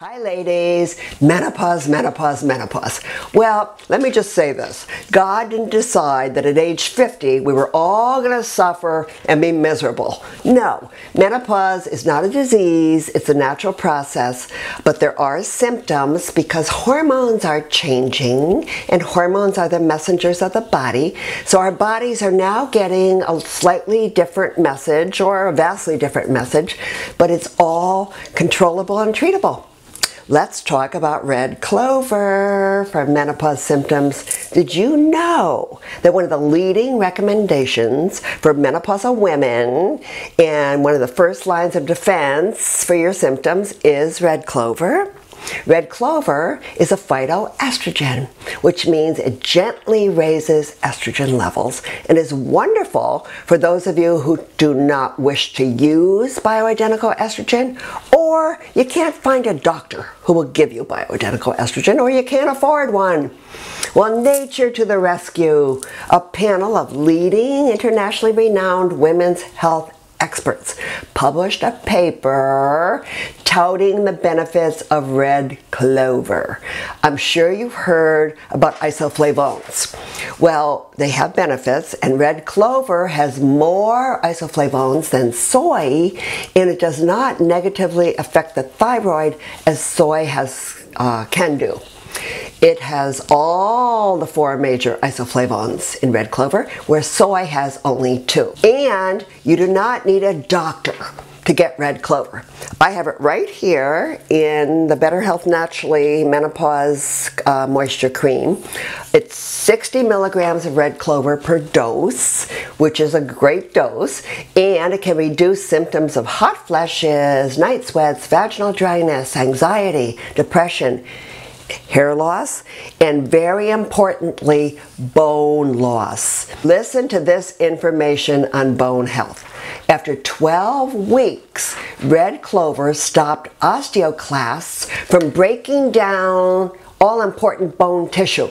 Hi ladies, menopause, menopause, menopause. Well, let me just say this. God didn't decide that at age 50 we were all going to suffer and be miserable. No, menopause is not a disease, it's a natural process, but there are symptoms because hormones are changing and hormones are the messengers of the body. So our bodies are now getting a slightly different message or a vastly different message, but it's all controllable and treatable. Let's talk about red clover for menopause symptoms. Did you know that one of the leading recommendations for menopausal women and one of the first lines of defense for your symptoms is red clover? Red clover is a phytoestrogen, which means it gently raises estrogen levels and is wonderful for those of you who do not wish to use bioidentical estrogen or you can't find a doctor who will give you bioidentical estrogen or you can't afford one. Well, nature to the rescue, a panel of leading internationally renowned women's health experts published a paper touting the benefits of red clover. I'm sure you've heard about isoflavones. Well, they have benefits, and red clover has more isoflavones than soy, and it does not negatively affect the thyroid as soy has uh, can do. It has all the four major isoflavones in red clover, where soy has only two. And you do not need a doctor to get red clover. I have it right here in the Better Health Naturally Menopause uh, Moisture Cream. It's 60 milligrams of red clover per dose, which is a great dose, and it can reduce symptoms of hot flashes, night sweats, vaginal dryness, anxiety, depression, hair loss, and very importantly, bone loss. Listen to this information on bone health. After 12 weeks, red clover stopped osteoclasts from breaking down all important bone tissue.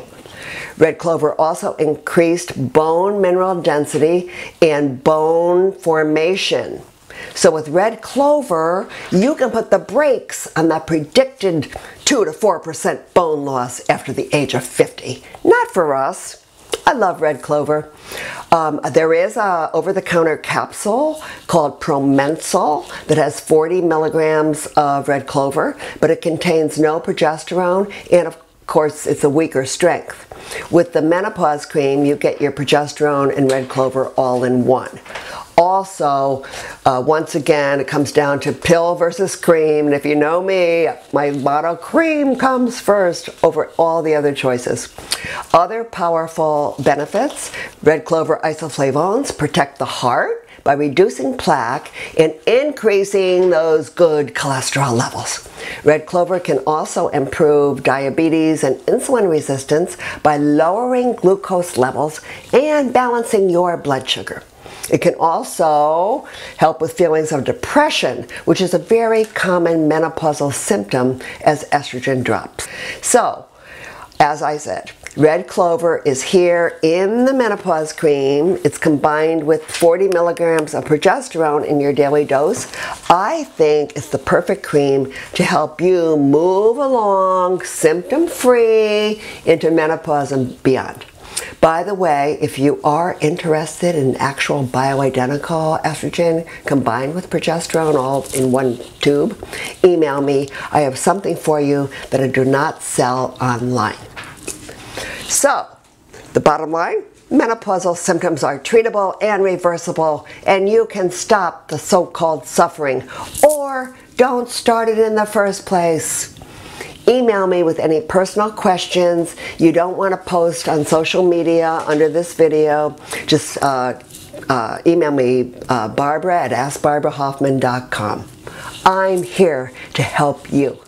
Red clover also increased bone mineral density and bone formation. So with red clover, you can put the brakes on that predicted 2 to 4% bone loss after the age of 50. Not for us. I love red clover. Um, there is a over-the-counter capsule called Promensil that has 40 milligrams of red clover, but it contains no progesterone and of course it's a weaker strength. With the menopause cream, you get your progesterone and red clover all in one. Also, uh, once again, it comes down to pill versus cream. And if you know me, my motto, cream comes first over all the other choices. Other powerful benefits, red clover isoflavones protect the heart by reducing plaque and increasing those good cholesterol levels. Red clover can also improve diabetes and insulin resistance by lowering glucose levels and balancing your blood sugar. It can also help with feelings of depression, which is a very common menopausal symptom as estrogen drops. So, as I said, red clover is here in the menopause cream. It's combined with 40 milligrams of progesterone in your daily dose. I think it's the perfect cream to help you move along symptom free into menopause and beyond. By the way, if you are interested in actual bioidentical estrogen combined with progesterone all in one tube, email me. I have something for you that I do not sell online. So, the bottom line, menopausal symptoms are treatable and reversible and you can stop the so-called suffering or don't start it in the first place. Email me with any personal questions you don't want to post on social media under this video. Just uh, uh, email me uh, Barbara at AskBarbaraHoffman.com. I'm here to help you.